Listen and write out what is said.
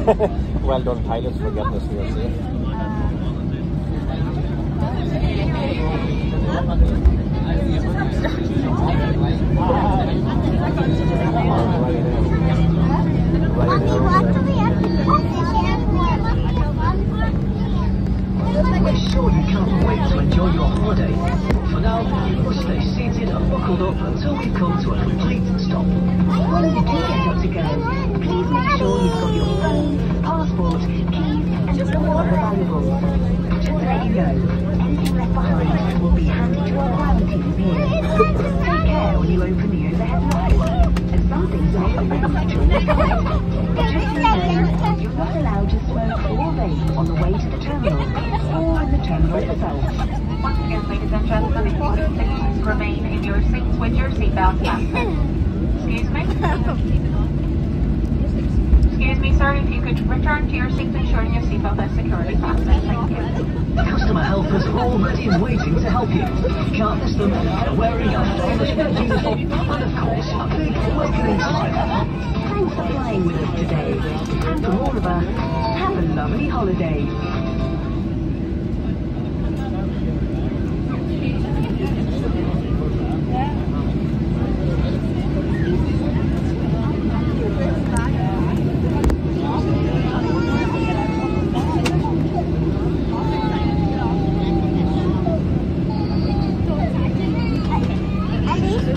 well done, pilots, for getting us here safe. Mommy, we have to this airport? We're sure you can't wait to enjoy your holiday. For now, you must stay seated and buckled up until we come to a complete stop. When you do get up to go, please you know, anything left behind will be handed to our quarantine here. Take care when you open the overhead line. And some things are not open during the flight. Just remember, you're not allowed to smoke or vape on the way to the terminal the terminal itself. Once again, ladies and gentlemen, please remain in your seats with your seatbelt fastened. Excuse me? Excuse me, sir, if you could return to your seat ensuring your seatbelt is securely fastened. Thank you. Customer helpers are already waiting to help you. Can't miss them. They're wearing a stylish red uniform and, of course, a big welcoming smile. Thanks for flying with us today. And from all of us, have a lovely holiday.